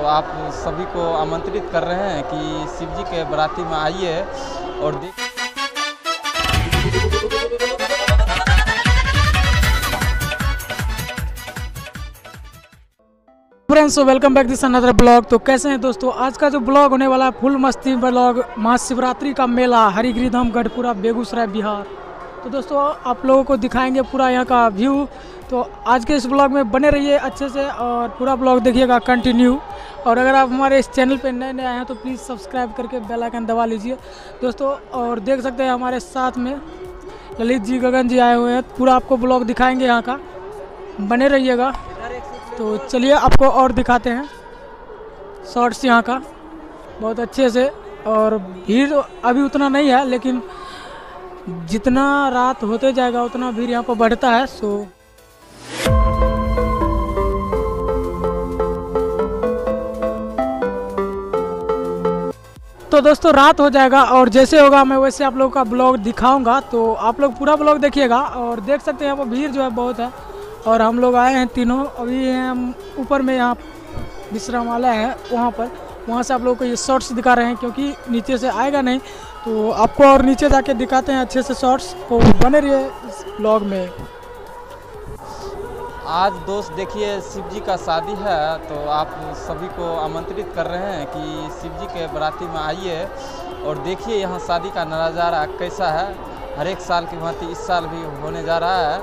तो आप सभी को आमंत्रित कर रहे हैं कि शिव जी के बराती में आइए और देख friends so welcome back this another blog तो कैसे हैं दोस्तों? आज का जो ब्लॉग होने वाला है, फुल मस्ती ब्लॉग महाशिवरात्रि का मेला, हरिगिरिधाम, गढ़पुरा, बेगूसराय, बिहार। तो दोस्तों, आप लोगों को दिखाएँगे पूरा यहाँ का व्यू तो आज के इस ब्लॉग में बने रहिए अच्छे से और पूरा ब्लॉग देखिएगा कंटिन्यू और अगर आप हमारे इस चैनल पे नए नए आए हैं तो प्लीज़ सब्सक्राइब करके बेल आइकन दबा लीजिए। दोस्तों, और देख सकते हैं हमारे साथ में ललित जी, गगन जी आए हुए हैं। पूरा आपको ब्लॉग दिखाएँगे यहाँ का। बने रहिएगा। तो चलिए आपको और दिखाते हैं। शॉर्ट्स यहाँ का, बहुत अच्छे से। और भीड़ अभी उतना नहीं है, लेकिन जितना रात होते जाएगा, उतना भीड़ यहाँ पर बढ़ता है सो तो दोस्तों, रात हो जाएगा और जैसे होगा, मैं वैसे आप लोगों का ब्लॉग दिखाऊँगा। तो आप लोग पूरा ब्लॉग देखिएगा और देख सकते हैं यहाँ पर भीड़ जो है बहुत है। और हम लोग आए हैं तीनों। अभी हम ऊपर में यहाँ विश्रामालय है, वहाँ पर। वहाँ से आप लोगों को ये शॉर्ट्स दिखा रहे हैं, क्योंकि नीचे से आएगा नहीं। तो आपको और नीचे जाके दिखाते हैं अच्छे से शॉर्ट्स तो बने रहिए इस ब्लॉग में। आज दोस्त देखिए शिव जी का शादी है तो आप सभी को आमंत्रित कर रहे हैं कि शिव जी के बराती में आइए और देखिए यहाँ शादी का नज़ारा कैसा है। हर एक साल की भांति इस साल भी होने जा रहा है।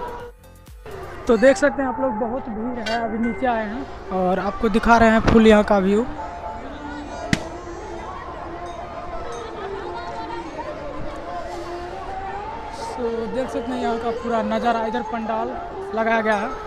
तो देख सकते हैं आप लोग बहुत भीड़ है अभी नीचे आए हैं और आपको दिखा रहे हैं फुल यहाँ का व्यू देख सकते हैं यहाँ का पूरा नज़ारा इधर पंडाल लगाया गया है।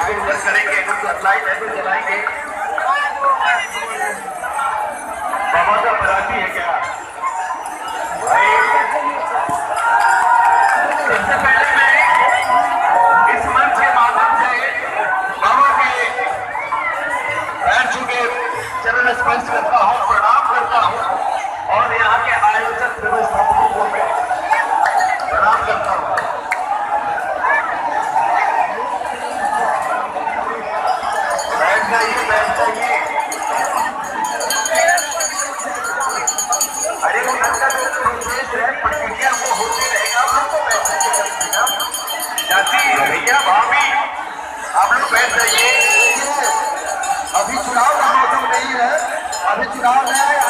Light को ऊपर करेंगे लाइट है। जलाएँगे बाबा का बराती है क्या आप लोग बैठ जाइए। अभी चुनाव का मौसम नहीं है अभी चुनाव है।